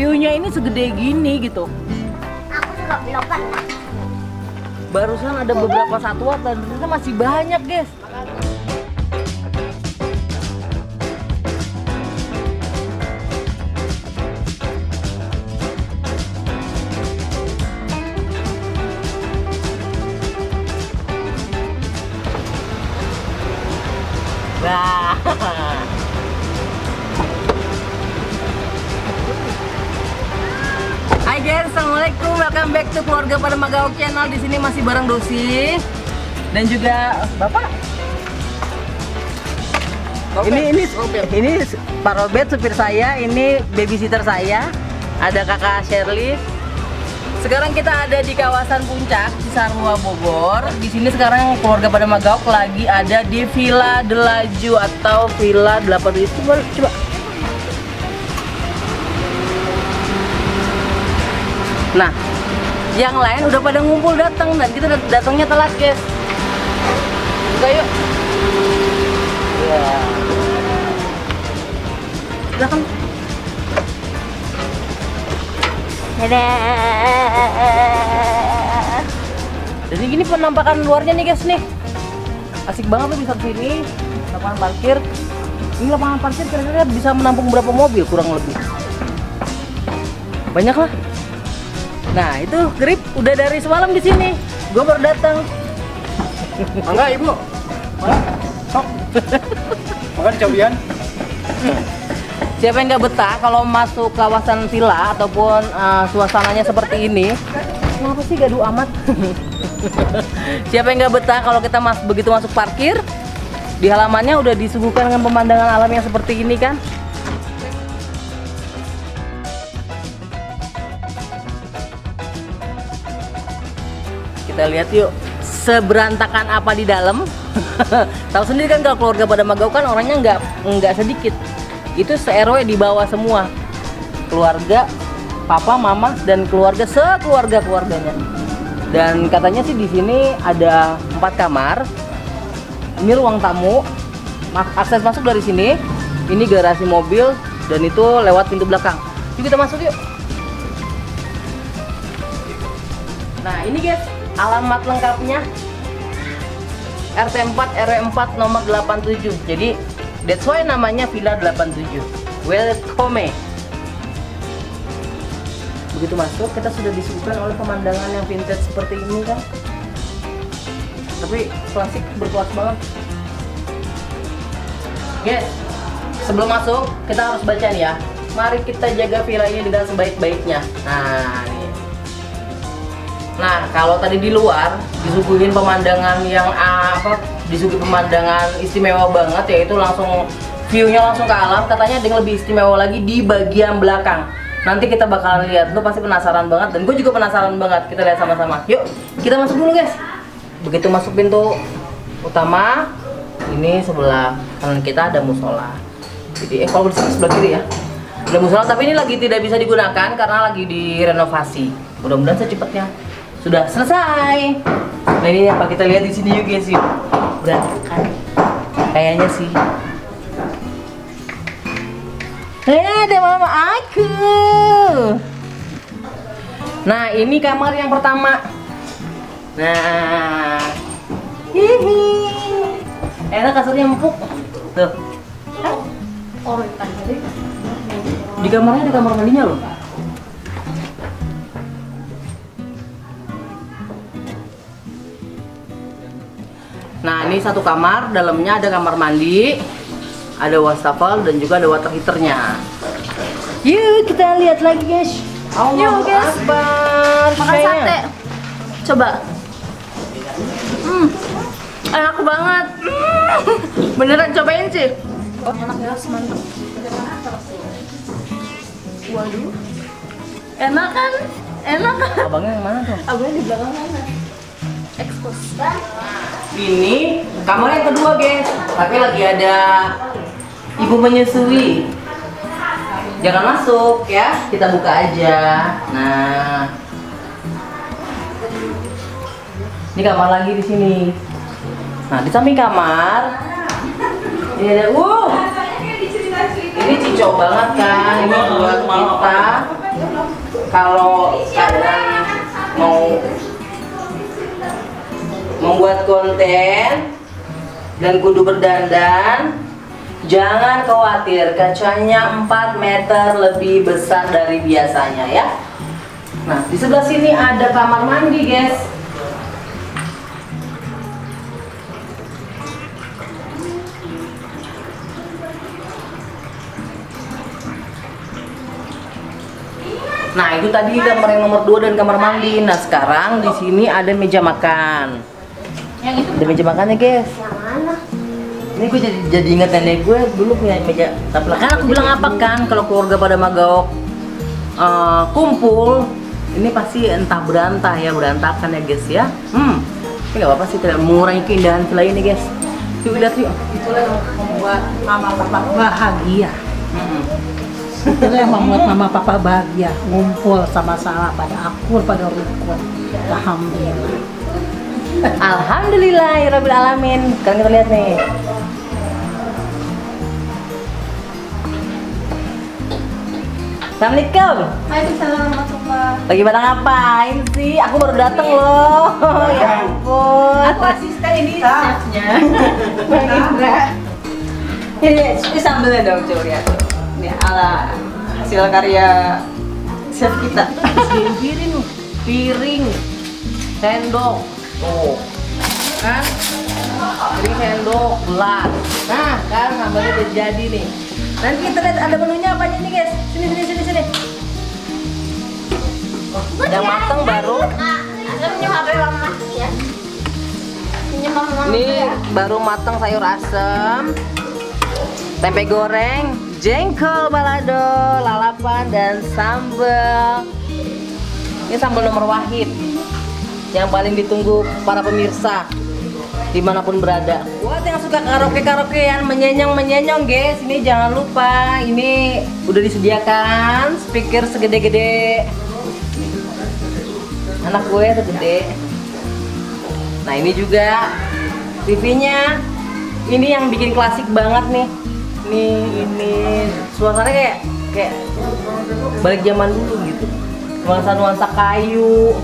View-nya ini segede gini gitu. Aku pernah. Barusan ada beberapa satwa dan ternyata masih banyak, guys. Guys, assalamualaikum, welcome back to keluarga pada Magaok Channel. Di sini masih bareng Dosi dan juga Bapak. Ini ini ini Pak Robert supir saya, ini babysitter saya, ada Kakak Shirley. Sekarang kita ada di kawasan Puncak, Cisarua Bogor. Di sini sekarang keluarga pada Magaok lagi ada di Villa Delaju atau Villa 8 itu coba, coba. Nah, yang lain udah pada ngumpul datang dan kita dat- datangnya telat, guys. Buka yuk. Ya. Silakan. Dadah. Jadi gini penampakan luarnya nih guys nih. Asik banget tuh bisa ke sini. Lapangan parkir. Ini lapangan parkir kira-kira bisa menampung berapa mobil kurang lebih. Banyak lah. Nah itu grip udah dari semalam di sini. Gue baru datang. Enggak, Ibu. Sok. Makan cobian. Siapa yang nggak betah kalau masuk kawasan villa ataupun uh, suasananya seperti ini? Kenapa sih gaduh amat? Siapa yang nggak betah kalau kita mas begitu masuk parkir di halamannya udah disuguhkan dengan pemandangan alam yang seperti ini kan? Kita lihat yuk seberantakan apa di dalam. Tahu sendiri kan kalau keluarga pada Magau kan orangnya nggak nggak sedikit. Itu se RW di bawah semua. Keluarga, papa, mama dan keluarga sekeluarga keluarganya. Dan katanya sih di sini ada empat kamar. Ini ruang tamu. Akses masuk dari sini. Ini garasi mobil dan itu lewat pintu belakang. Yuk kita masuk yuk. Nah ini guys alamat lengkapnya? RT 4 RW 4 nomor 87 jadi that's why namanya Villa 87 welcome. Begitu masuk kita sudah disuguhkan oleh pemandangan yang vintage seperti ini kan? Tapi klasik berkelas banget. Guys sebelum masuk kita harus baca nih ya. Mari kita jaga villa ini dengan sebaik-baiknya. Nah Nah, kalau tadi di luar disuguhin pemandangan yang ah, apa disuguhi pemandangan istimewa banget yaitu langsung view-nya langsung ke alam, katanya ada yang lebih istimewa lagi di bagian belakang. Nanti kita bakalan lihat, lu pasti penasaran banget dan gue juga penasaran banget. Kita lihat sama-sama. Yuk, kita masuk dulu, guys. Begitu masuk pintu utama, ini sebelah kanan kita ada musola. Jadi eh kalau di sebelah kiri ya. Ada musola tapi ini lagi tidak bisa digunakan karena lagi direnovasi. Mudah-mudahan secepatnya sudah selesai. Nah ini apa kita lihat di sini yuk guys yuk. Berantakan. Kayaknya sih. Eh ada mama aku. Nah ini kamar yang pertama. Nah, hihi. Enak kasurnya empuk. Tuh. Di kamarnya ada kamar mandinya loh. Ini satu kamar, dalamnya ada kamar mandi, ada wastafel dan juga ada water heaternya. Yuk kita lihat lagi guys. Yuk, guys. Akbar. Makan Kayaknya. sate. Coba. Hmm. Enak banget. Hmm. Beneran cobain sih. Oh, enak ya, mantap. Waduh. Enak kan? Enak kan? Abangnya yang mana tuh? Abangnya di belakang mana? Ekspos. Ini kamar yang kedua guys, tapi lagi ada ibu menyusui. Jangan masuk ya, kita buka aja. Nah, ini kamar lagi di sini. Nah, di samping kamar ini ada, wow, ini cicok banget kan. Ini buat kita kalau kalian mau membuat konten dan kudu berdandan jangan khawatir kacanya 4 meter lebih besar dari biasanya ya nah di sebelah sini ada kamar mandi guys Nah itu tadi kamar yang nomor 2 dan kamar mandi. Nah sekarang di sini ada meja makan. Yang itu Ada meja makannya guys. Ini gue jadi jadi ingat nenek gue dulu punya meja. Tapi kan aku bilang apa kan kalau keluarga pada magaok eh, kumpul ini pasti entah berantah ya berantakan ya guys ya. Hmm. Tapi nggak apa-apa sih tidak mengurangi keindahan villa ini guys. Yuk lihat yuk. itulah yang membuat mama papa bahagia Hmm. itulah yang membuat mama papa bahagia ngumpul sama-sama pada akur pada rukun alhamdulillah Alhamdulillah ya Rabbil Alamin. Sekarang kita lihat nih. Assalamualaikum. Waalaikumsalam warahmatullahi Lagi pada ngapain sih? Aku baru dateng loh. ya ampun. Aku asisten ini chefnya. Bang Indra. Ini, ini sambelnya dong coba lihat. Ini ala hasil karya chef kita. Piring, piring, piring, sendok, tuh, kan? Piring, sendok, gelas. Nah, kan sambalnya udah jadi nih. Nanti kita lihat ada menunya apa aja nih guys. Sini, sini, sini, sini. Yang mateng baru. Ini baru matang sayur asem, tempe goreng, jengkol balado, lalapan dan sambal. Ini sambal nomor wahid yang paling ditunggu para pemirsa di mana pun berada. Buat yang suka karaoke karaokean menyenyong menyenyong guys, ini jangan lupa ini udah disediakan speaker segede-gede. Anak gue tuh gede. Nah ini juga TV-nya. Ini yang bikin klasik banget nih. Ini ini suasana kayak kayak balik zaman dulu gitu. Nuansa nuansa kayu.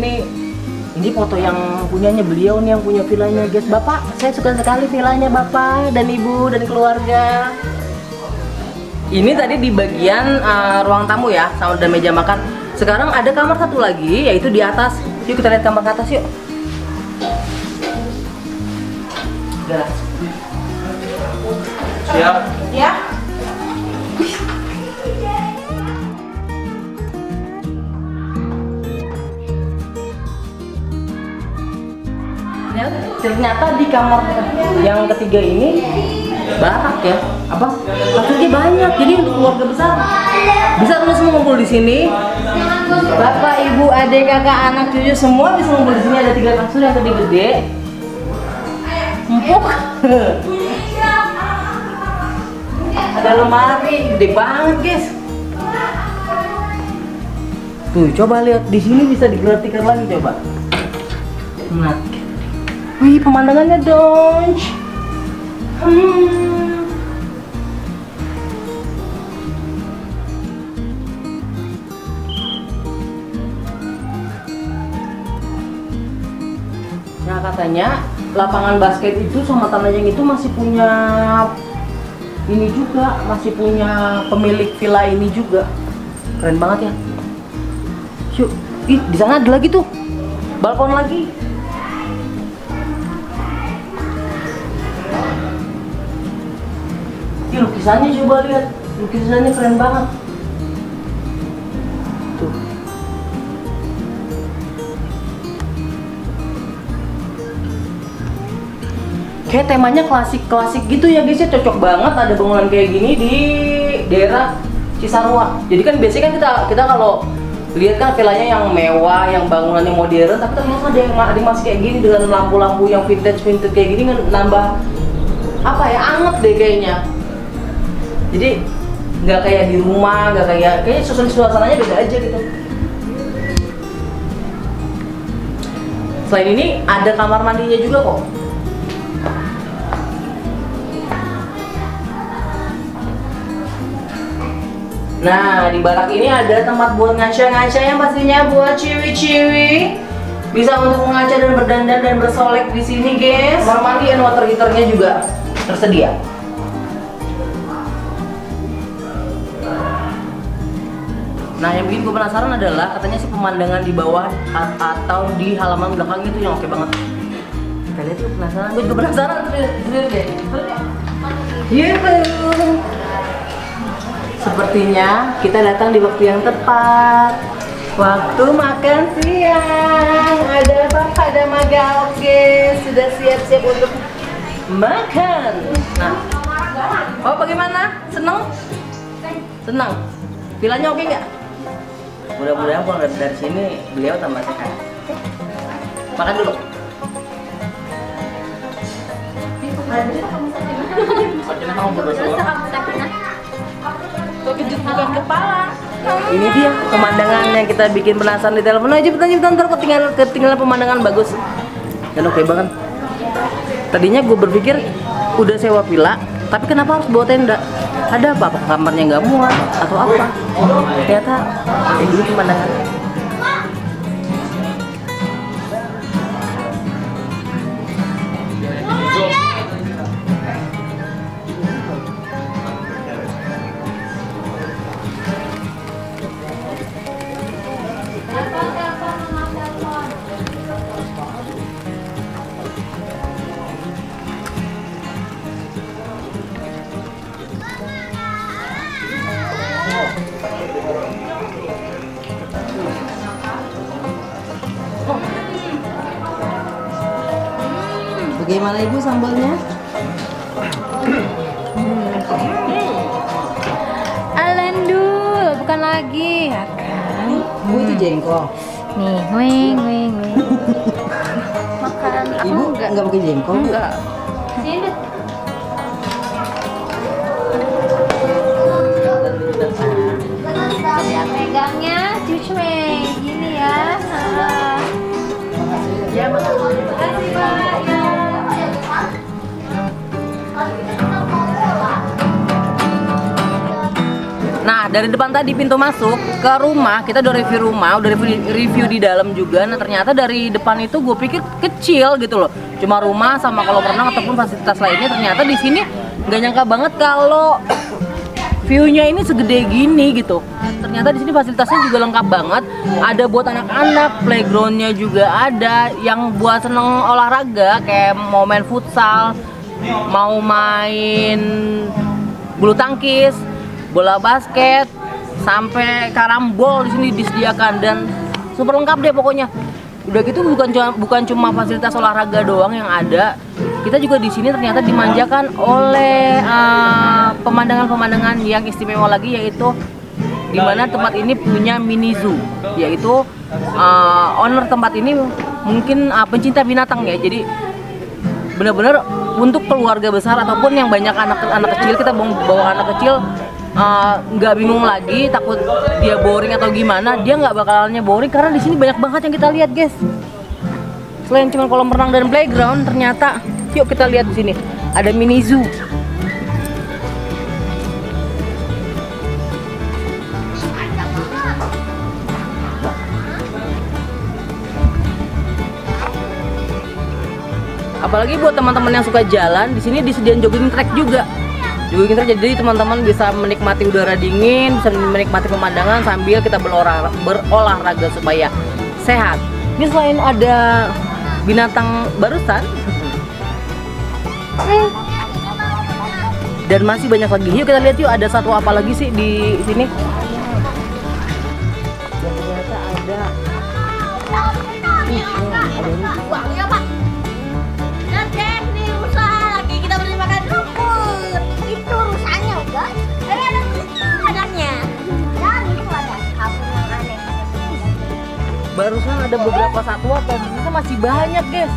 Ini ini foto yang punyanya beliau nih yang punya villanya guys. Bapak, saya suka sekali villanya Bapak dan Ibu dan keluarga. Ini tadi di bagian uh, ruang tamu ya, sama dan meja makan. Sekarang ada kamar satu lagi, yaitu di atas. Yuk kita lihat kamar ke atas yuk. Gas. Siap. Ternyata di kamar yang ketiga ini barak ya. Apa? Kasurnya banyak. Jadi untuk keluarga besar bisa semua ngumpul di sini. Bapak, ibu, adik, kakak, anak, cucu semua bisa ngumpul di sini. Ada tiga kasur yang gede-gede. Empuk. Ada lemari gede banget, guys. Tuh, coba lihat di sini bisa diperhatikan lagi coba. Nah, wih pemandangannya dong. Hmm. Nah katanya lapangan basket itu sama tanah yang itu masih punya ini juga masih punya pemilik villa ini juga keren banget ya. Yuk, ih di sana ada lagi tuh balkon lagi. Lukisannya coba lihat, lukisannya keren banget. Tuh. Kayak temanya klasik-klasik gitu ya guys ya cocok banget ada bangunan kayak gini di daerah Cisarua. Jadi kan biasanya kan kita kita kalau lihat kan villanya yang mewah, yang bangunannya modern, tapi ternyata ada yang, ada masih kayak gini dengan lampu-lampu yang vintage vintage kayak gini kan nambah apa ya anget deh kayaknya. Jadi nggak kayak di rumah, nggak kayak kayaknya suasana suasananya beda aja gitu. Selain ini ada kamar mandinya juga kok. Nah, di barak ini ada tempat buat ngaca-ngaca yang pastinya buat ciwi-ciwi. Bisa untuk mengaca dan berdandan dan bersolek di sini, guys. Kamar mandi and water heaternya juga tersedia. Nah, yang bikin gue penasaran adalah katanya sih pemandangan di bawah atau di halaman belakang itu yang oke banget. Kita lihat yuk, penasaran. Gue juga penasaran. Serius deh. Deh. Gitu. Sepertinya kita datang di waktu yang tepat. Waktu makan siang. Ada apa? Ada maga oke. Sudah siap-siap untuk makan. Nah, oh bagaimana? Seneng? Senang. Vilanya oke nggak? Mudah-mudahan pulang dari, dari sini beliau tambah sehat. Makan dulu. kepala. Ini dia pemandangan yang kita bikin penasaran di telepon aja cepetan cepetan ntar ketinggalan ketinggalan pemandangan bagus dan oke banget. Tadinya gue berpikir udah sewa villa, tapi kenapa harus bawa tenda? Ada apa? Kamarnya nggak muat atau apa? Ternyata kayak gini Bagaimana ibu sambalnya? Alendul, bukan lagi ya kan? Bu itu jengkol. Nih, weng, weng, weng. Makan aku Ibu enggak. nggak pakai jengkol? Enggak. Sini. Ya pegangnya cucme gini ya. Ya Nah, dari depan tadi pintu masuk ke rumah, kita udah review rumah, udah review, review di dalam juga. Nah, ternyata dari depan itu gue pikir kecil gitu loh. Cuma rumah sama kalau renang ataupun fasilitas lainnya ternyata di sini nggak nyangka banget kalau view-nya ini segede gini gitu. Ternyata di sini fasilitasnya juga lengkap banget. Ada buat anak-anak, playgroundnya juga ada. Yang buat seneng olahraga kayak mau main futsal, mau main bulu tangkis, bola basket, sampai karambol di sini disediakan dan super lengkap deh pokoknya. Udah gitu bukan cuma bukan cuma fasilitas olahraga doang yang ada. Kita juga di sini ternyata dimanjakan oleh eh, pemandangan-pemandangan yang istimewa lagi yaitu di mana tempat ini punya mini zoo yaitu eh, owner tempat ini mungkin eh, pencinta binatang ya. Jadi benar-benar untuk keluarga besar ataupun yang banyak anak-anak kecil kita bawa anak kecil uh, nggak bingung lagi takut dia boring atau gimana dia nggak bakalannya boring karena di sini banyak banget yang kita lihat guys. Selain cuma kolam renang dan playground ternyata yuk kita lihat di sini ada mini zoo. Apalagi buat teman-teman yang suka jalan di sini disediain jogging track juga jogging track jadi teman-teman bisa menikmati udara dingin bisa menikmati pemandangan sambil kita berolahraga, berolahraga supaya sehat. Ini selain ada binatang barusan dan masih banyak lagi. Yuk kita lihat yuk ada satwa apa lagi sih di sini? Ternyata ada. Uangnya Pak. Ada beberapa satwa dan ternyata masih banyak guys.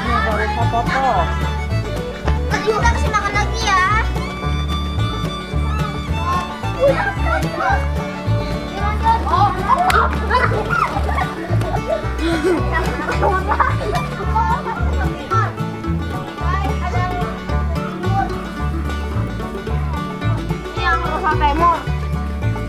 Ini ada rusa toto kita kasih makan lagi ya.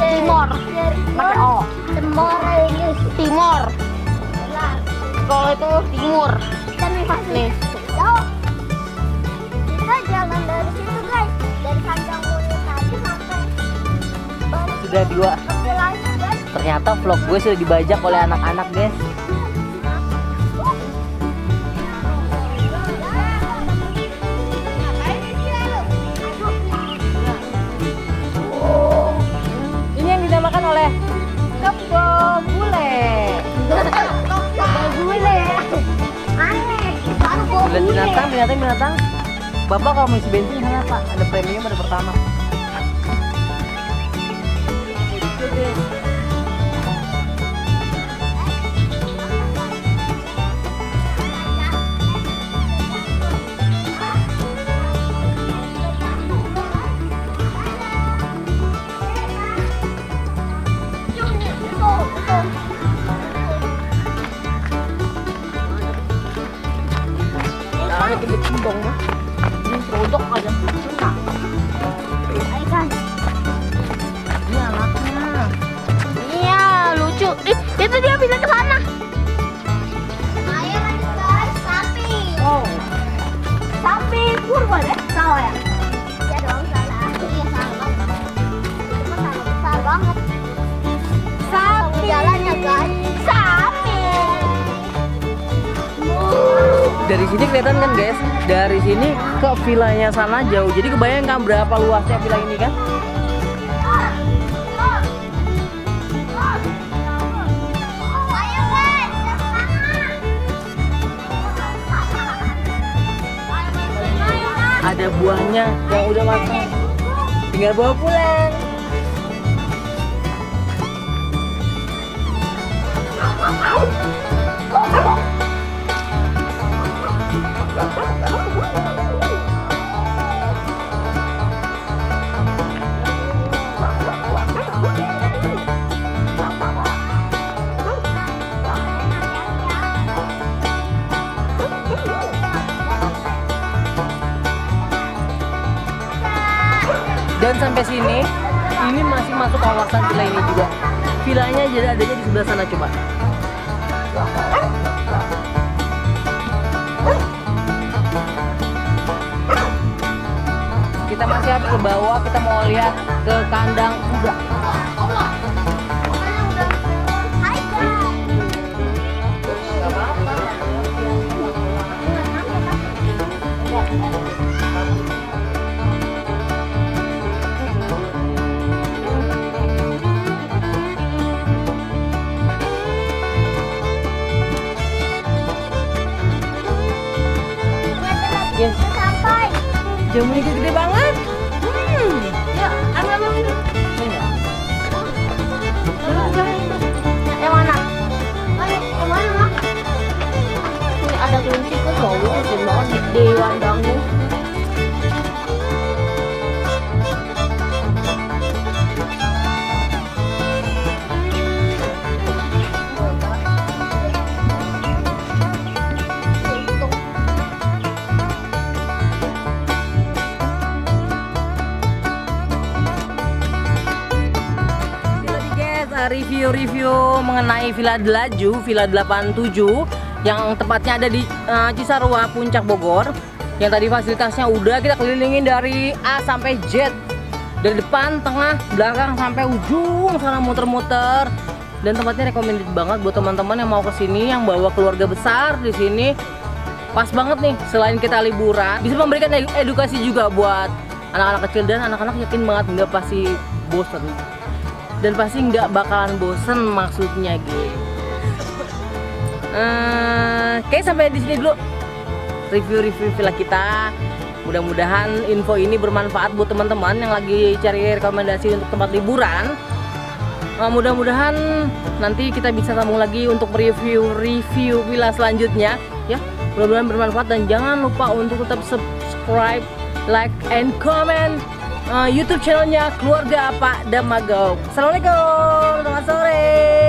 Pakai O. Timor Timor. Kalau itu timur. Dan nih. Kita jalan dari situ guys. Dari kandang kulit tadi sampai Sudah dua. Ternyata vlog gue sudah dibajak oleh anak-anak guys. Bule binatang, binatang, binatang. Bapak kalau mengisi bensin sana pak, ada premium ada pertama. Kembang mah. Ini produk aja. Ini anaknya. Iya, lucu. Ih, itu dia bisa ke sana. Ayo lanjut guys, sapi. Oh, Sapi deh, salah ya? Iya dong, salah. Iya, salah. Cuma salah besar banget. Sapi. Jalannya guys, dari sini kelihatan kan guys? Dari sini ke vilanya sana jauh. Jadi kebayangkan berapa luasnya villa ini kan? Ada buahnya yang udah matang. Tinggal bawa pulang. Dan sampai sini, ini masih masuk kawasan villa ini juga. Villanya jadi adanya di sebelah sana coba. Kita masih harus ke bawah, kita mau lihat ke kandang kuda. Hai guys. Yes, Sampai. jamurnya gede banget. Hmm. Yuk, ambil ambil? Yang mana? Yang mana, Mak? Ini ada kelinci kok bau kecil banget di, di review-review mengenai Villa Delaju, Villa 87 yang tepatnya ada di uh, Cisarua, Puncak Bogor. Yang tadi fasilitasnya udah kita kelilingin dari A sampai Z. Dari depan, tengah, belakang sampai ujung sana muter-muter. Dan tempatnya recommended banget buat teman-teman yang mau ke sini yang bawa keluarga besar di sini. Pas banget nih, selain kita liburan, bisa memberikan ed- edukasi juga buat anak-anak kecil dan anak-anak yakin banget nggak pasti bosen dan pasti nggak bakalan bosen maksudnya gitu. Eh, Oke sampai di sini dulu review-review villa kita. Mudah-mudahan info ini bermanfaat buat teman-teman yang lagi cari rekomendasi untuk tempat liburan. Eh, mudah-mudahan nanti kita bisa sambung lagi untuk review-review villa selanjutnya ya. Mudah-mudahan bermanfaat dan jangan lupa untuk tetap subscribe, like, and comment uh, YouTube channelnya Keluarga Pak Damagong. Assalamualaikum, selamat sore.